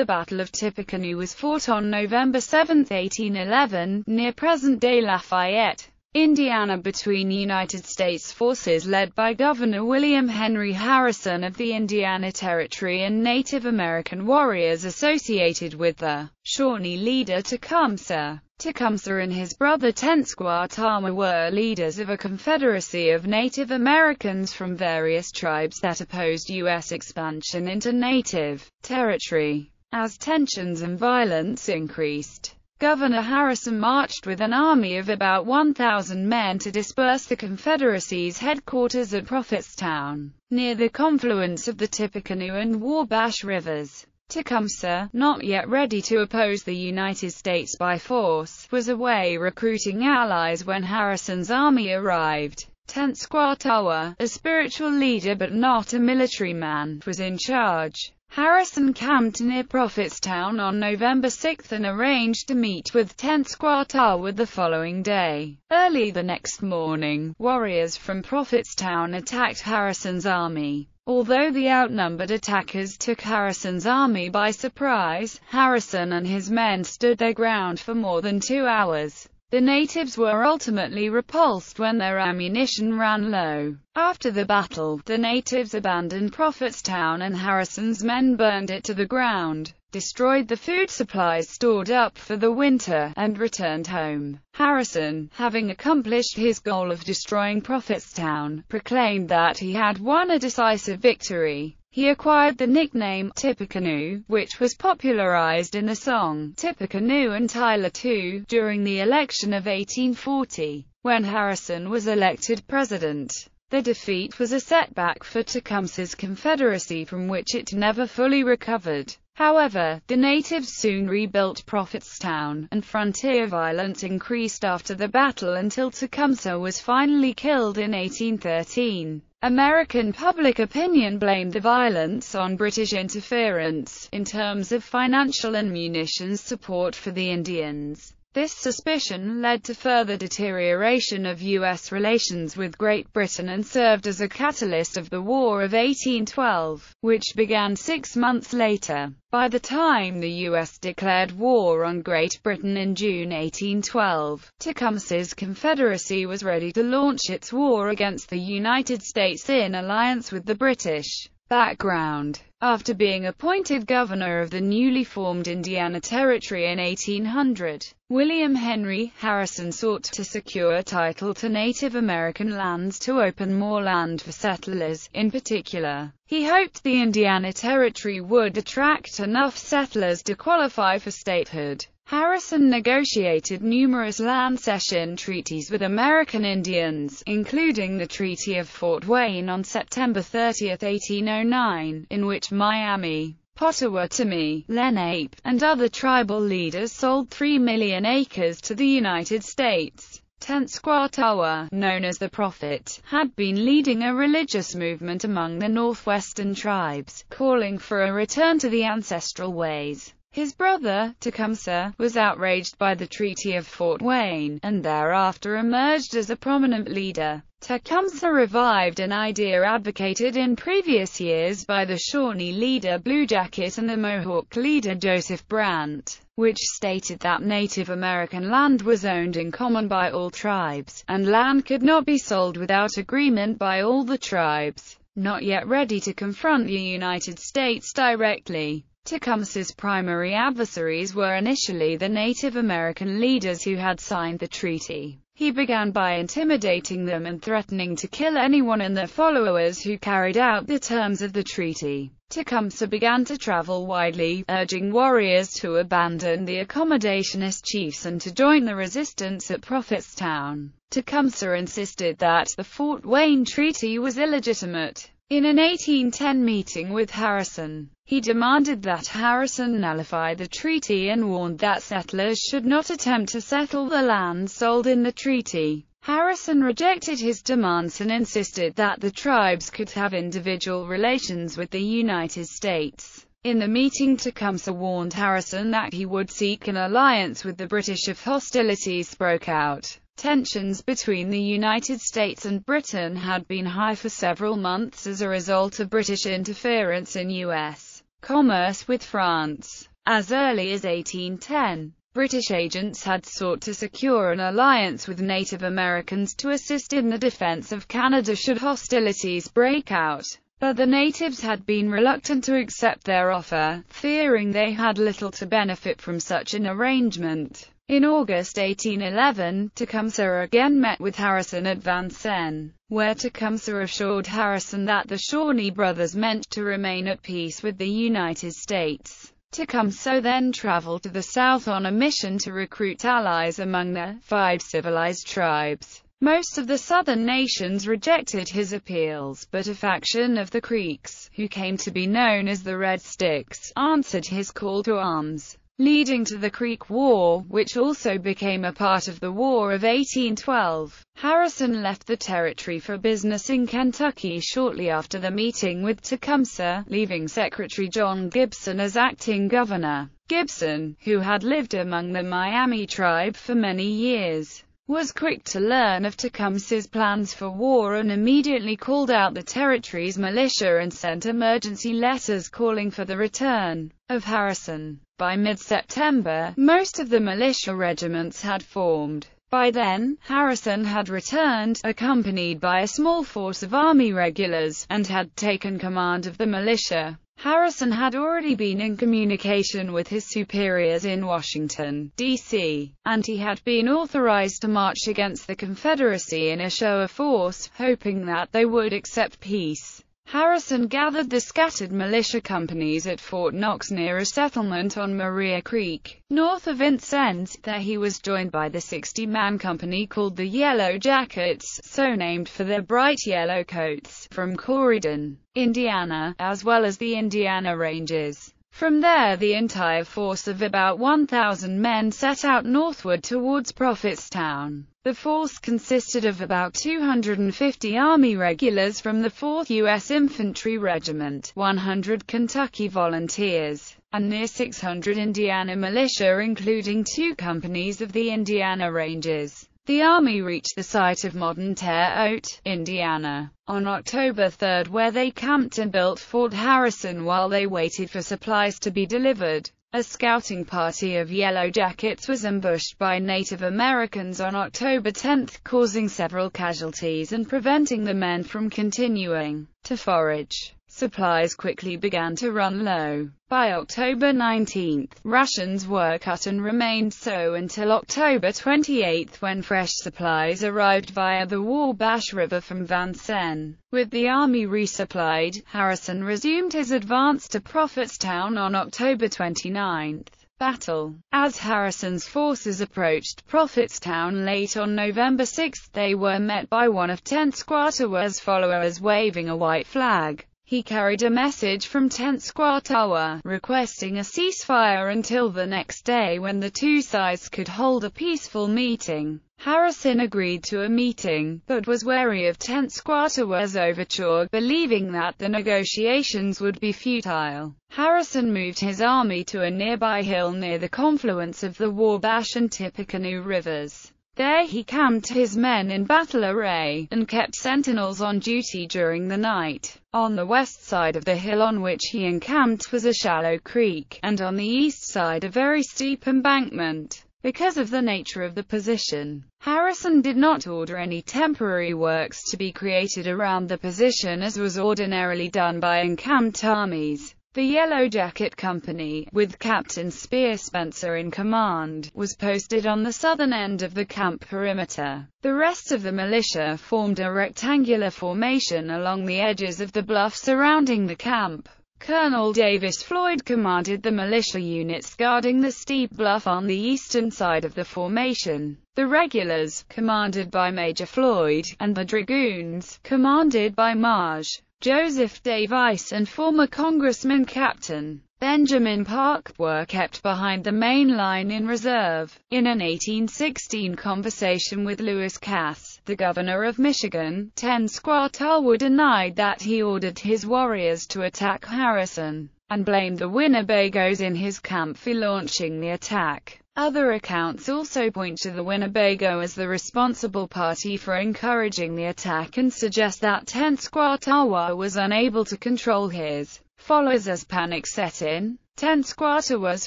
The Battle of Tippecanoe was fought on November 7, 1811, near present-day Lafayette, Indiana between United States forces led by Governor William Henry Harrison of the Indiana Territory and Native American warriors associated with the Shawnee leader Tecumseh. Tecumseh and his brother Tenskwatawa were leaders of a confederacy of Native Americans from various tribes that opposed U.S. expansion into Native territory. As tensions and violence increased, Governor Harrison marched with an army of about 1,000 men to disperse the Confederacy's headquarters at Prophetstown, near the confluence of the Tippecanoe and Wabash rivers. Tecumseh, not yet ready to oppose the United States by force, was away recruiting allies when Harrison's army arrived. Tenskwatawa, a spiritual leader but not a military man, was in charge. Harrison camped near Prophetstown on November 6 and arranged to meet with Tenskwatawa the following day. Early the next morning, warriors from Prophetstown attacked Harrison's army. Although the outnumbered attackers took Harrison's army by surprise, Harrison and his men stood their ground for more than two hours. The natives were ultimately repulsed when their ammunition ran low. After the battle, the natives abandoned Prophetstown and Harrison's men burned it to the ground, destroyed the food supplies stored up for the winter, and returned home. Harrison, having accomplished his goal of destroying Prophetstown, proclaimed that he had won a decisive victory. He acquired the nickname Tippecanoe, which was popularized in the song Tippecanoe and Tyler too, during the election of 1840, when Harrison was elected president. The defeat was a setback for Tecumseh's Confederacy from which it never fully recovered. However, the natives soon rebuilt Prophetstown, and frontier violence increased after the battle until Tecumseh was finally killed in 1813. American public opinion blamed the violence on British interference, in terms of financial and munitions support for the Indians. This suspicion led to further deterioration of U.S. relations with Great Britain and served as a catalyst of the War of 1812, which began six months later. By the time the U.S. declared war on Great Britain in June 1812, Tecumseh's Confederacy was ready to launch its war against the United States in alliance with the British. Background After being appointed governor of the newly formed Indiana Territory in 1800, William Henry Harrison sought to secure title to Native American lands to open more land for settlers. In particular, he hoped the Indiana Territory would attract enough settlers to qualify for statehood. Harrison negotiated numerous land cession treaties with American Indians, including the Treaty of Fort Wayne on September 30, 1809, in which Miami, Potawatomi, Lenape, and other tribal leaders sold 3 million acres to the United States. Tenskwatawa, known as the Prophet, had been leading a religious movement among the northwestern tribes, calling for a return to the ancestral ways. His brother, Tecumseh, was outraged by the Treaty of Fort Wayne, and thereafter emerged as a prominent leader. Tecumseh revived an idea advocated in previous years by the Shawnee leader Blue Jacket and the Mohawk leader Joseph Brant, which stated that Native American land was owned in common by all tribes, and land could not be sold without agreement by all the tribes. Not yet ready to confront the United States directly, Tecumseh's primary adversaries were initially the Native American leaders who had signed the treaty. He began by intimidating them and threatening to kill anyone and their followers who carried out the terms of the treaty. Tecumseh began to travel widely, urging warriors to abandon the accommodationist chiefs and to join the resistance at Prophetstown. Tecumseh insisted that the Fort Wayne Treaty was illegitimate. In an 1810 meeting with Harrison, he demanded that Harrison nullify the treaty and warned that settlers should not attempt to settle the land sold in the treaty. Harrison rejected his demands and insisted that the tribes could have individual relations with the United States. In the meeting Tecumseh warned Harrison that he would seek an alliance with the British if hostilities broke out. Tensions between the United States and Britain had been high for several months as a result of British interference in U.S. commerce with France. As early as 1810, British agents had sought to secure an alliance with Native Americans to assist in the defense of Canada should hostilities break out. But the natives had been reluctant to accept their offer, fearing they had little to benefit from such an arrangement. In August 1811, Tecumseh again met with Harrison at Vincennes, where Tecumseh assured Harrison that the Shawnee brothers meant to remain at peace with the United States. Tecumseh then traveled to the south on a mission to recruit allies among the five civilized tribes. Most of the southern nations rejected his appeals, but a faction of the Creeks, who came to be known as the Red Sticks, answered his call to arms leading to the Creek War, which also became a part of the War of 1812. Harrison left the territory for business in Kentucky shortly after the meeting with Tecumseh, leaving Secretary John Gibson as acting governor. Gibson, who had lived among the Miami tribe for many years, was quick to learn of Tecumseh's plans for war and immediately called out the territory's militia and sent emergency letters calling for the return of Harrison. By mid-September, most of the militia regiments had formed. By then, Harrison had returned, accompanied by a small force of Army regulars, and had taken command of the militia. Harrison had already been in communication with his superiors in Washington, D.C., and he had been authorized to march against the Confederacy in a show of force, hoping that they would accept peace. Harrison gathered the scattered militia companies at Fort Knox near a settlement on Maria Creek, north of Vincennes. There he was joined by the 60-man company called the Yellow Jackets, so named for their bright yellow coats, from Corydon, Indiana, as well as the Indiana Rangers. From there the entire force of about 1,000 men set out northward towards Prophetstown. The force consisted of about 250 Army regulars from the 4th U.S. Infantry Regiment, 100 Kentucky Volunteers, and near 600 Indiana militia including two companies of the Indiana Rangers. The Army reached the site of modern Terre Haute, Indiana, on October 3 where they camped and built Fort Harrison while they waited for supplies to be delivered. A scouting party of Yellow Jackets was ambushed by Native Americans on October 10, causing several casualties and preventing the men from continuing to forage. Supplies quickly began to run low. By October 19, rations were cut and remained so until October 28 when fresh supplies arrived via the Wabash River from Vincennes. With the army resupplied, Harrison resumed his advance to Prophetstown on October 29 battle. As Harrison's forces approached Prophetstown late on November 6, they were met by one of Tenskwatawa's followers waving a white flag. He carried a message from Tenskwatawa, requesting a ceasefire until the next day when the two sides could hold a peaceful meeting. Harrison agreed to a meeting, but was wary of Tenskwatawa's overture, believing that the negotiations would be futile. Harrison moved his army to a nearby hill near the confluence of the Wabash and Tippecanoe rivers. There he camped his men in battle array, and kept sentinels on duty during the night. On the west side of the hill on which he encamped was a shallow creek, and on the east side a very steep embankment. Because of the nature of the position, Harrison did not order any temporary works to be created around the position as was ordinarily done by encamped armies. The Yellow Jacket Company, with Captain Spier Spencer in command, was posted on the southern end of the camp perimeter. The rest of the militia formed a rectangular formation along the edges of the bluff surrounding the camp. Colonel Davis Floyd commanded the militia units guarding the steep bluff on the eastern side of the formation. The regulars, commanded by Major Floyd, and the dragoons, commanded by Maj. Joseph Davis and former Congressman Captain Benjamin Parke were kept behind the main line in reserve. In an 1816 conversation with Lewis Cass, the governor of Michigan, Tenskwatawa denied that he ordered his warriors to attack Harrison, and blamed the Winnebagoes in his camp for launching the attack. Other accounts also point to the Winnebago as the responsible party for encouraging the attack and suggest that Tenskwatawa was unable to control his followers as panic set in. Tenskwatawa's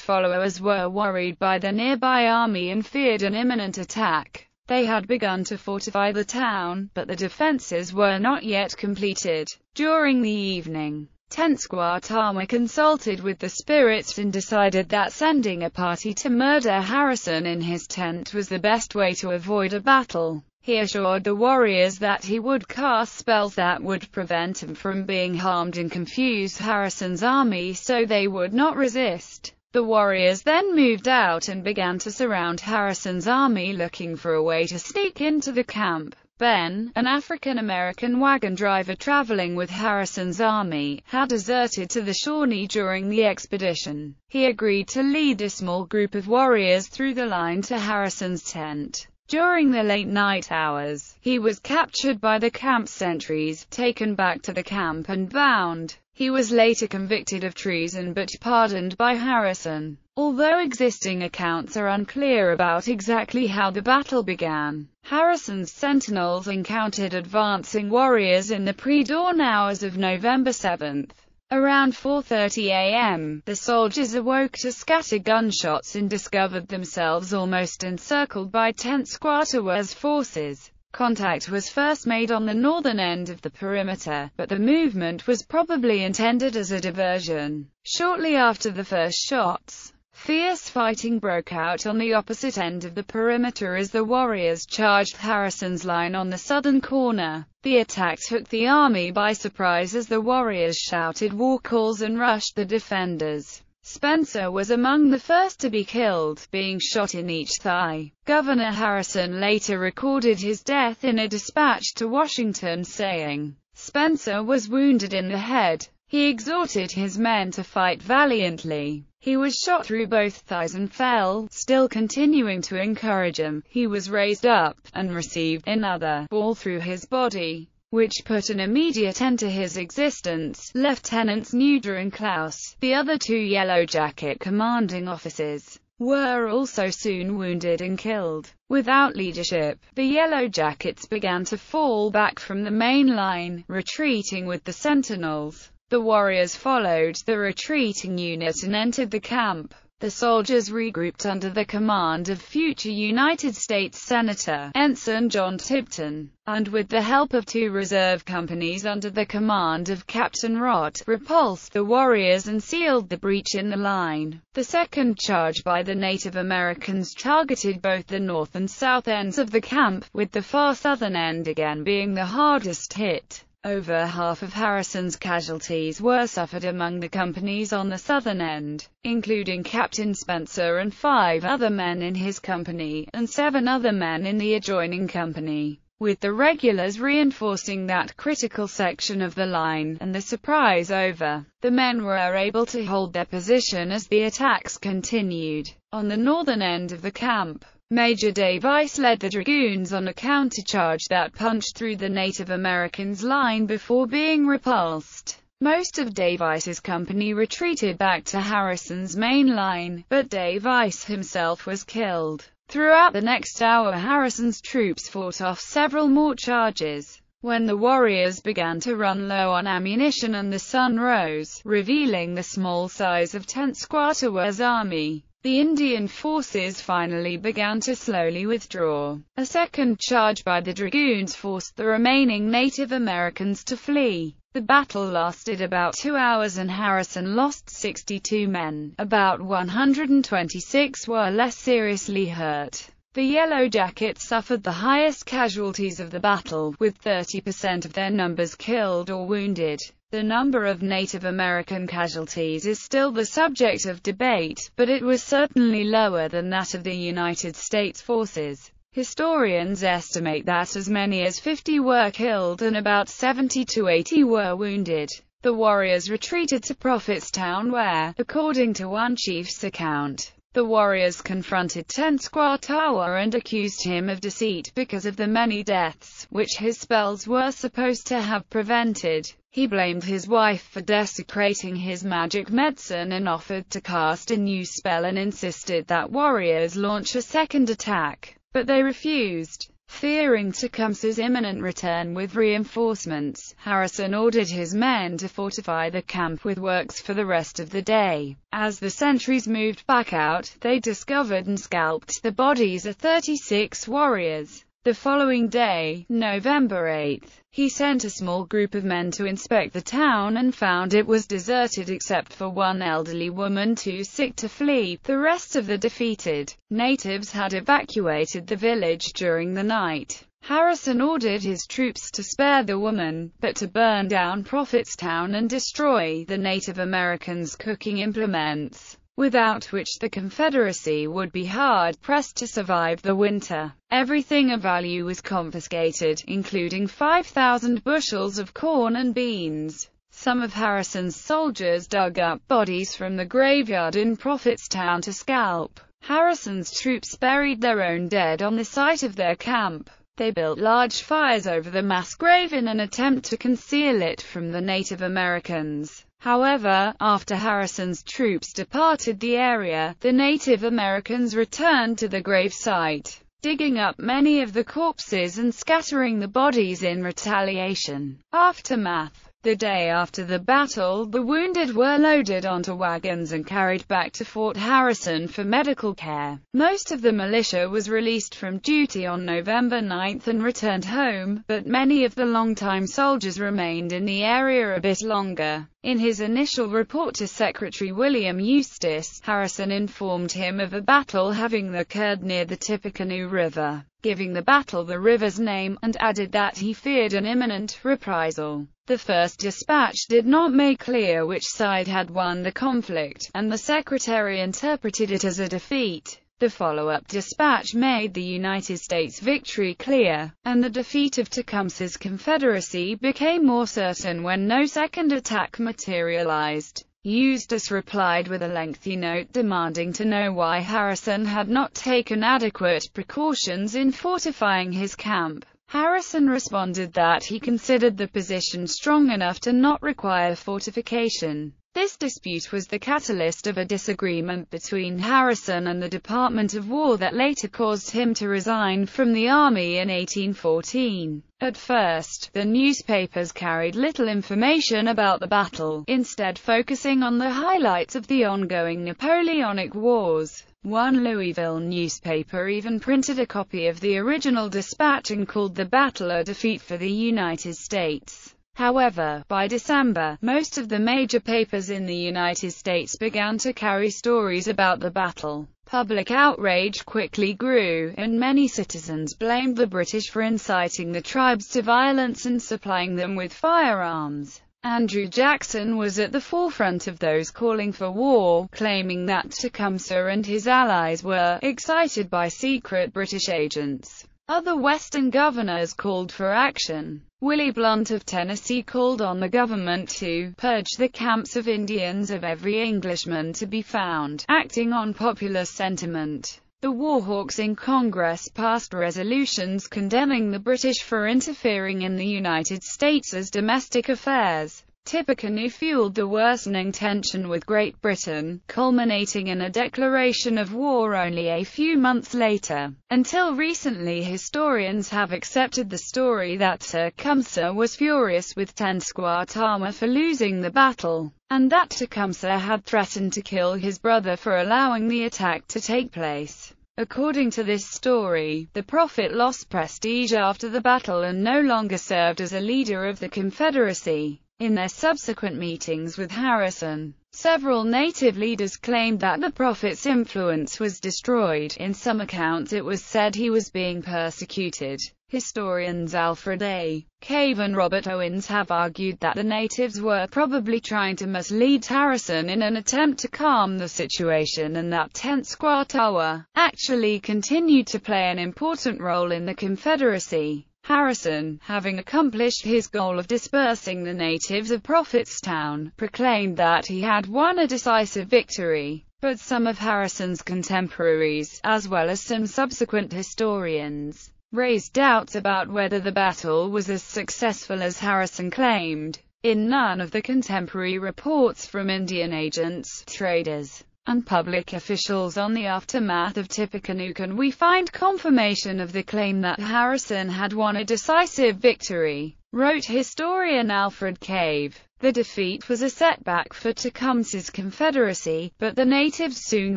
followers were worried by the nearby army and feared an imminent attack. They had begun to fortify the town, but the defenses were not yet completed. During the evening, Tenskwatawa consulted with the spirits and decided that sending a party to murder Harrison in his tent was the best way to avoid a battle. He assured the warriors that he would cast spells that would prevent him from being harmed and confuse Harrison's army so they would not resist. The warriors then moved out and began to surround Harrison's army looking for a way to sneak into the camp. Ben, an African-American wagon driver traveling with Harrison's army, had deserted to the Shawnee during the expedition. He agreed to lead a small group of warriors through the line to Harrison's tent. During the late night hours, he was captured by the camp sentries, taken back to the camp and bound. He was later convicted of treason but pardoned by Harrison. Although existing accounts are unclear about exactly how the battle began, Harrison's sentinels encountered advancing warriors in the pre-dawn hours of November 7. Around 4.30 a.m., the soldiers awoke to scatter gunshots and discovered themselves almost encircled by Tenskwatawa's forces. Contact was first made on the northern end of the perimeter, but the movement was probably intended as a diversion. Shortly after the first shots, fierce fighting broke out on the opposite end of the perimeter as the warriors charged Harrison's line on the southern corner. The attack took the army by surprise as the warriors shouted war calls and rushed the defenders. Spencer was among the first to be killed, being shot in each thigh. Governor Harrison later recorded his death in a dispatch to Washington saying, Spencer was wounded in the head. He exhorted his men to fight valiantly. He was shot through both thighs and fell, still continuing to encourage him. He was raised up, and received another ball through his body which put an immediate end to his existence. Lieutenants Nuder and Klaus, the other two Yellow Jacket commanding officers, were also soon wounded and killed. Without leadership, the Yellow Jackets began to fall back from the main line, retreating with the Sentinels. The warriors followed the retreating unit and entered the camp. The soldiers regrouped under the command of future United States Senator, Ensign John Tipton, and with the help of two reserve companies under the command of Captain Rott, repulsed the warriors and sealed the breach in the line. The second charge by the Native Americans targeted both the north and south ends of the camp, with the far southern end again being the hardest hit. Over half of Harrison's casualties were suffered among the companies on the southern end, including Captain Spencer and five other men in his company, and seven other men in the adjoining company, with the regulars reinforcing that critical section of the line, and the surprise over. The men were able to hold their position as the attacks continued. On the northern end of the camp, Major Davis led the Dragoons on a countercharge that punched through the Native Americans' line before being repulsed. Most of Davis's company retreated back to Harrison's main line, but Davis himself was killed. Throughout the next hour Harrison's troops fought off several more charges. When the warriors began to run low on ammunition and the sun rose, revealing the small size of Tenskwatawa's army, the Indian forces finally began to slowly withdraw. A second charge by the Dragoons forced the remaining Native Americans to flee. The battle lasted about two hours and Harrison lost 62 men. About 126 were less seriously hurt. The Yellow Jackets suffered the highest casualties of the battle, with 30% of their numbers killed or wounded. The number of Native American casualties is still the subject of debate, but it was certainly lower than that of the United States forces. Historians estimate that as many as 50 were killed and about 70 to 80 were wounded. The warriors retreated to Prophetstown where, according to one chief's account, the warriors confronted Tenskwatawa and accused him of deceit because of the many deaths, which his spells were supposed to have prevented. He blamed his wife for desecrating his magic medicine and offered to cast a new spell and insisted that warriors launch a second attack, but they refused. Fearing Tecumseh's imminent return with reinforcements, Harrison ordered his men to fortify the camp with works for the rest of the day. As the sentries moved back out, they discovered and scalped the bodies of 36 warriors. The following day, November 8, he sent a small group of men to inspect the town and found it was deserted except for one elderly woman too sick to flee. The rest of the defeated natives had evacuated the village during the night. Harrison ordered his troops to spare the woman, but to burn down Prophetstown and destroy the Native Americans' cooking implements without which the Confederacy would be hard-pressed to survive the winter. Everything of value was confiscated, including 5,000 bushels of corn and beans. Some of Harrison's soldiers dug up bodies from the graveyard in Prophetstown to scalp. Harrison's troops buried their own dead on the site of their camp. They built large fires over the mass grave in an attempt to conceal it from the Native Americans. However, after Harrison's troops departed the area, the Native Americans returned to the gravesite, digging up many of the corpses and scattering the bodies in retaliation. Aftermath the day after the battle, the wounded were loaded onto wagons and carried back to Fort Harrison for medical care. Most of the militia was released from duty on November 9 and returned home, but many of the longtime soldiers remained in the area a bit longer. In his initial report to Secretary William Eustis, Harrison informed him of a battle having occurred near the Tippecanoe River, giving the battle the river's name, and added that he feared an imminent reprisal. The first dispatch did not make clear which side had won the conflict, and the secretary interpreted it as a defeat. The follow-up dispatch made the United States victory clear, and the defeat of Tecumseh's Confederacy became more certain when no second attack materialized. Eustis replied with a lengthy note demanding to know why Harrison had not taken adequate precautions in fortifying his camp. Harrison responded that he considered the position strong enough to not require fortification. This dispute was the catalyst of a disagreement between Harrison and the Department of War that later caused him to resign from the Army in 1814. At first, the newspapers carried little information about the battle, instead focusing on the highlights of the ongoing Napoleonic Wars. One Louisville newspaper even printed a copy of the original dispatch and called the battle a defeat for the United States. However, by December, most of the major papers in the United States began to carry stories about the battle. Public outrage quickly grew, and many citizens blamed the British for inciting the tribes to violence and supplying them with firearms. Andrew Jackson was at the forefront of those calling for war, claiming that Tecumseh and his allies were excited by secret British agents. Other Western governors called for action. Willie Blount of Tennessee called on the government to purge the camps of Indians of every Englishman to be found, acting on popular sentiment. The Warhawks in Congress passed resolutions condemning the British for interfering in the United States' domestic affairs. Tippecanoe fueled the worsening tension with Great Britain, culminating in a declaration of war only a few months later. Until recently historians have accepted the story that Tecumseh was furious with Tenskwatawa for losing the battle, and that Tecumseh had threatened to kill his brother for allowing the attack to take place. According to this story, the prophet lost prestige after the battle and no longer served as a leader of the Confederacy. In their subsequent meetings with Harrison, several native leaders claimed that the prophet's influence was destroyed. In some accounts it was said he was being persecuted. Historians Alfred A. Cave and Robert Owens have argued that the natives were probably trying to mislead Harrison in an attempt to calm the situation and that Tenskwatawa actually continued to play an important role in the Confederacy. Harrison, having accomplished his goal of dispersing the natives of Prophetstown, proclaimed that he had won a decisive victory. But some of Harrison's contemporaries, as well as some subsequent historians, raised doubts about whether the battle was as successful as Harrison claimed. In none of the contemporary reports from Indian agents, traders, and public officials on the aftermath of Tippecanoe we find confirmation of the claim that Harrison had won a decisive victory, wrote historian Alfred Cave. The defeat was a setback for Tecumseh's Confederacy, but the natives soon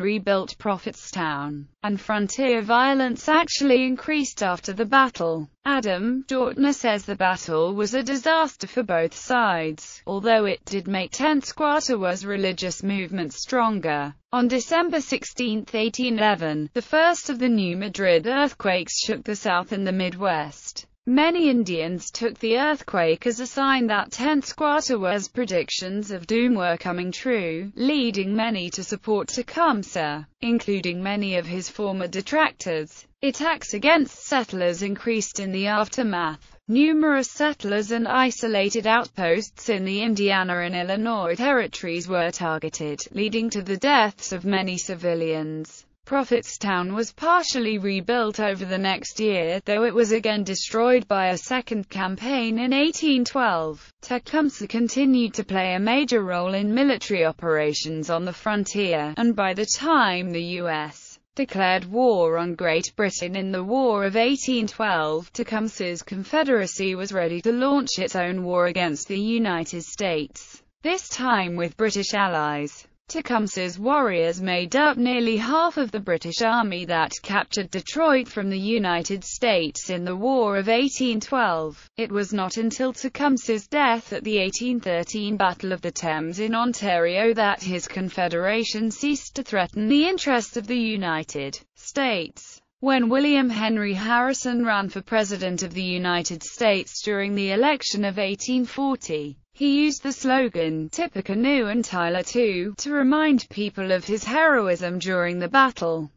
rebuilt Prophetstown, and frontier violence actually increased after the battle. Adam Jortner says the battle was a disaster for both sides, although it did make Tenskwatawa's religious movement stronger. On December 16, 1811, the first of the New Madrid earthquakes shook the South and the Midwest. Many Indians took the earthquake as a sign that Tenskwatawa's predictions of doom were coming true, leading many to support Tecumseh, including many of his former detractors. Attacks against settlers increased in the aftermath. Numerous settlers and isolated outposts in the Indiana and Illinois territories were targeted, leading to the deaths of many civilians. Prophetstown was partially rebuilt over the next year, though it was again destroyed by a second campaign in 1812. Tecumseh continued to play a major role in military operations on the frontier, and by the time the U.S. declared war on Great Britain in the War of 1812, Tecumseh's Confederacy was ready to launch its own war against the United States, this time with British allies. Tecumseh's warriors made up nearly half of the British army that captured Detroit from the United States in the War of 1812. It was not until Tecumseh's death at the 1813 Battle of the Thames in Ontario that his confederation ceased to threaten the interests of the United States. When William Henry Harrison ran for President of the United States during the election of 1840, he used the slogan, Tippecanoe and Tyler too, to remind people of his heroism during the battle.